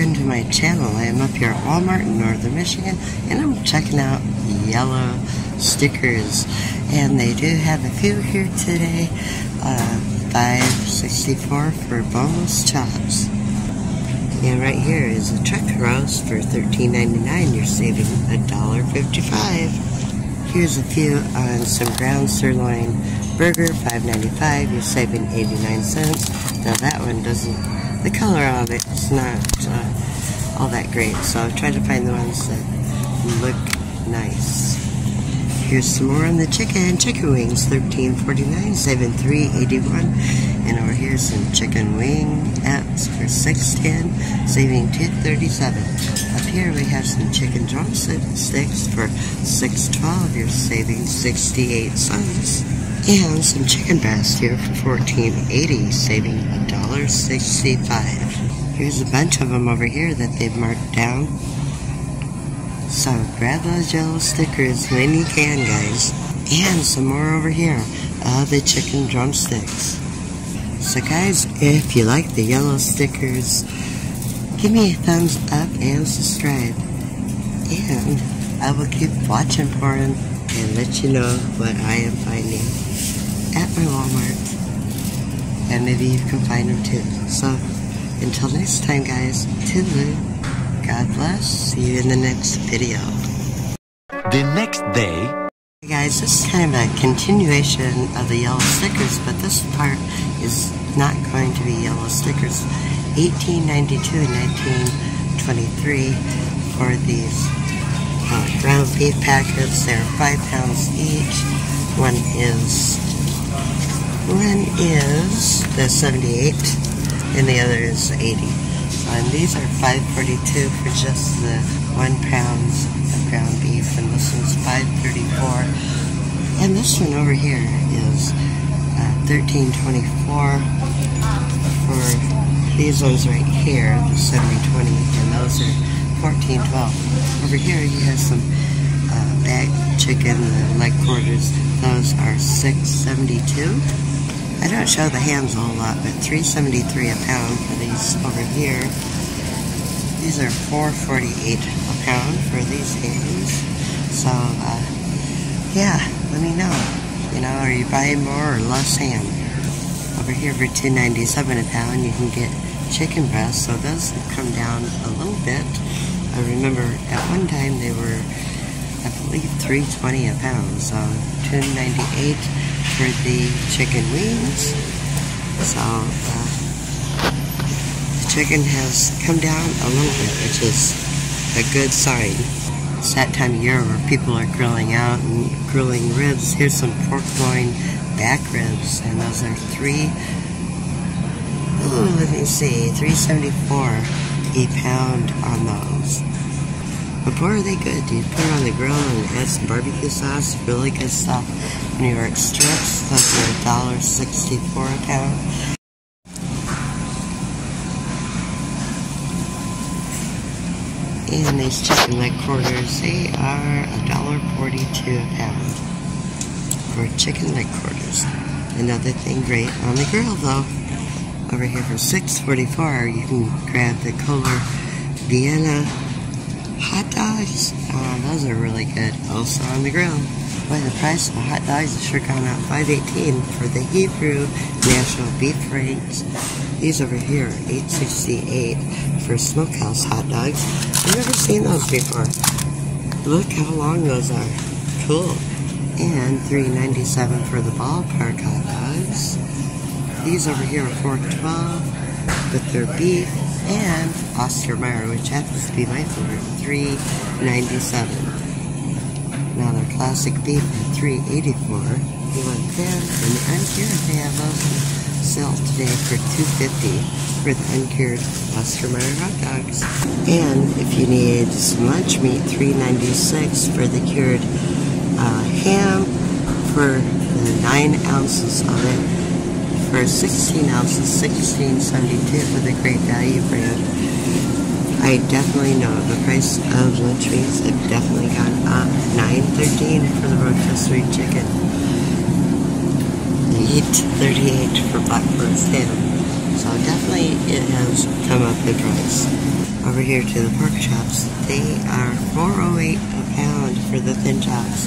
welcome to my channel. I am up here at Walmart in Northern Michigan and I'm checking out yellow stickers and they do have a few here today. Uh, 564 for boneless chops. And right here is a chuck roast for $13.99. You're saving $1.55. Here's a few on some ground sirloin burger, $5.95. You're saving 89 cents. Now that one doesn't the color of it is not uh, all that great, so I've tried to find the ones that look nice. Here's some more on the chicken. Chicken wings, thirteen forty nine, saving three eighty one. And over here some chicken wing apps for six ten, saving two thirty seven. Up here we have some chicken drumsticks for six twelve. You're saving sixty eight cents. And some chicken breast here for fourteen eighty, saving $1.65. Here's a bunch of them over here that they've marked down. So grab those yellow stickers when you can, guys. And some more over here of the chicken drumsticks. So guys, if you like the yellow stickers, give me a thumbs up and subscribe. And I will keep watching for them and let you know what I am finding at my Walmart and maybe you can find them too. So, until next time, guys, toodaloo. God bless. See you in the next video. The next day. Hey guys, this is kind of a continuation of the yellow stickers, but this part is not going to be yellow stickers. 1892 and 1923 for these uh, ground beef packets. They're five pounds each. One is one is the 78 and the other is 80. And these are 542 for just the one pounds of ground beef and this one's 534. And this one over here is uh, 1324 for these ones right here, the 7020, and those are 1412. Over here you have some uh, bag chicken, the leg quarters, those are 672. I don't show the hams a whole lot, but 373 a pound for these over here. These are 448 a pound for these hams. So, uh, yeah, let me know. You know, are you buying more or less ham? Over here for 297 a pound, you can get chicken breasts, so those have come down a little bit. I remember at one time they were, I believe, 320 a pound, so 298 for the chicken wings. So uh, the chicken has come down a little bit, which is a good sign. It's that time of year where people are grilling out and grilling ribs. Here's some pork loin back ribs, and those are three. Ooh, let me see, 374 a pound on those. But boy, are they good, dude. Put it on the grill and add some barbecue sauce. Really good stuff. New York strips. Those are $1.64 a pound. And these chicken leg quarters, they are $1.42 a pound for chicken leg quarters. Another thing great on the grill though. Over here for $6.44, you can grab the Koegel Vienna hot dogs. Oh, those are really good. Also on the grill. Boy, the price of the hot dogs has sure gone up. 518 for the Hebrew National Beef Rates. These over here, 868 for smokehouse hot dogs. I've never seen those before. Look how long those are. Cool. And 397 for the ballpark hot dogs. These over here are 412 with their beef and Oscar Mayer, which happens to be my favorite, 397. Now their classic beef at 384. You want that? And the uncured, they have those sale today for 250 for the uncured Oscar Mayer hot dogs. And if you need some lunch meat, 396 for the cured uh, ham for the 9 ounces of it for 16 ounces, 16.72 for the Great Value brand. I definitely know the price of lunch meats have definitely gone up. 9.13 for the rotisserie chicken. 8.38 for black forest ham. So definitely it has come up in price. Over here to the pork chops, they are 408 a pound for the thin chops.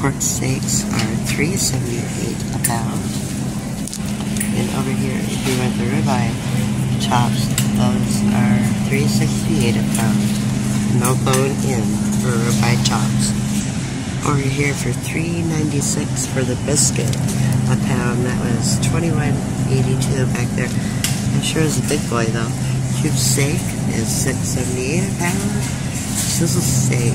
Pork steaks are 378 a pound. And over here, if you want the ribeye chops, those are 368 a pound. No bone in for ribeye chops. Over here for 396 for the brisket a pound. That was 21.82 back there. That sure is a big boy though. Cube steak is 6.78 a pound. Sizzle steak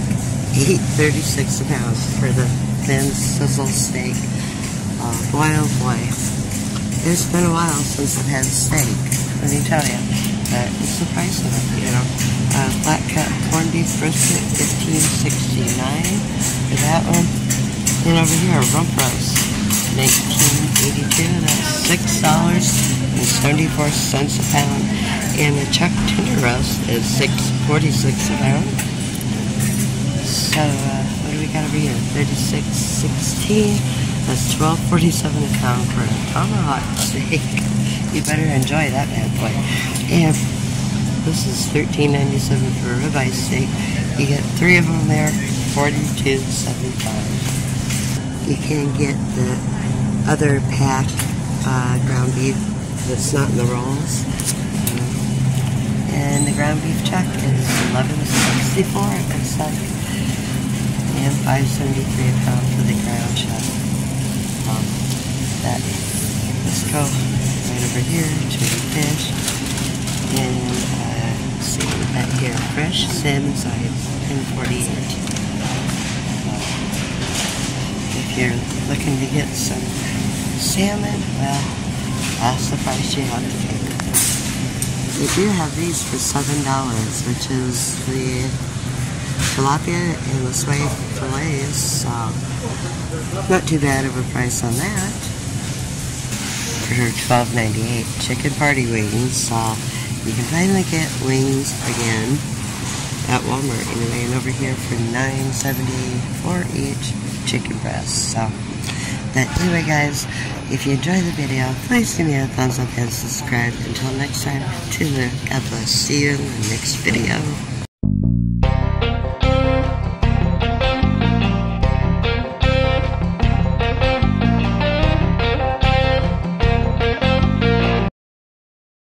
8.36 a pound for the thin sizzle steak. Uh, oh boy, it's been a while since I've had steak. Let me tell you, it's the price of it, you know. Uh, flat cut corned beef brisket 15.69 for that one. And over here, rump roast 1982. That's six dollars and seventy-four cents a pound. And the chuck tender roast is six forty-six a pound. So uh, what do we got over here? Thirty-six sixteen. That's twelve forty-seven a pound for a tomahawk steak. you better enjoy that bad boy. And this is thirteen ninety-seven for a ribeye steak. You get three of them there, forty-two seventy-five you can get the other pack uh, ground beef that's not in the rolls. And the ground beef chuck is 11.64 it looks like. And 5.73 a pound for the ground chuck. Um, that, let's go right over here to the fish. And uh, see that here, fresh salmon sides, 1048 if you're looking to get some salmon, well, that's the price you have to pay. They do have these for $7, which is the tilapia and the swai fillets, so not too bad of a price on that. For $12.98, chicken party wings, so you can finally get wings again at Walmart anyway, and over here for $9.74 each chicken breast. So, but anyway, guys, if you enjoyed the video, please give me a thumbs up and subscribe. Until next time, to the God bless. See you in the next video.